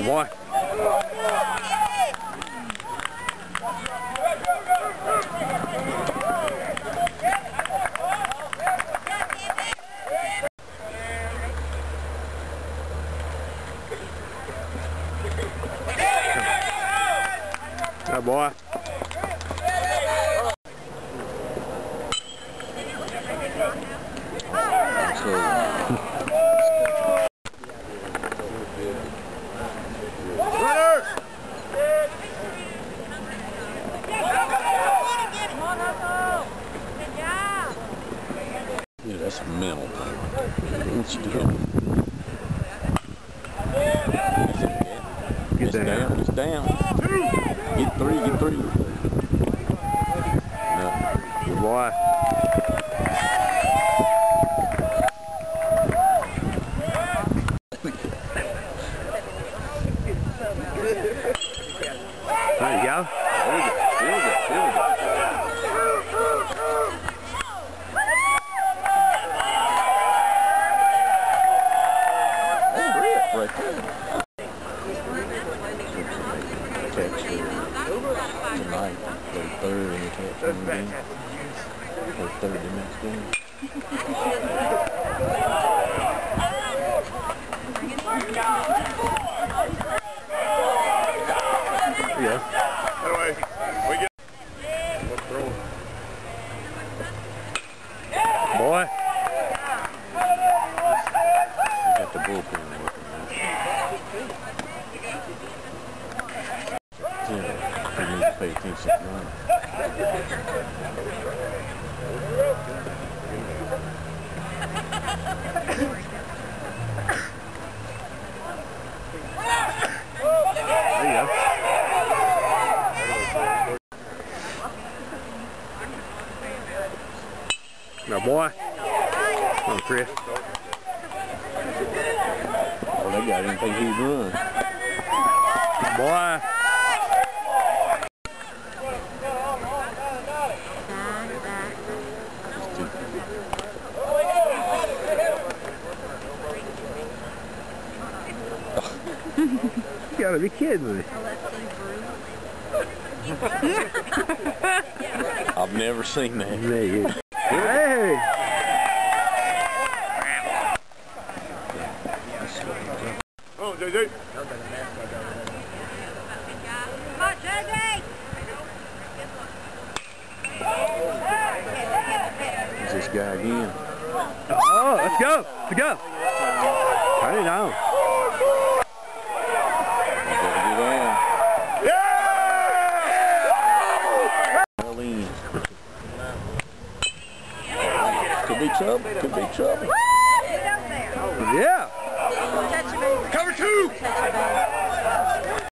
Good boy. Good boy. Mental thing. What you doing? Get It's down. down. It's down. Get three. Get three. No. Good boy. There you go. Here we go. Text her tonight, their third in the text room game. Their third in next game. Yeah. Pay attention to that. There you go. Now, boy. Come on, Chris. Oh, they got anything he'd run. Boy. You gotta be kidding me. Oh, I've never seen that. There you go. Hey! Oh, JJ. Is this guy again? Oh, let's go. Let's go. Turn it on. trouble. Could be trouble. Yeah. Cover two.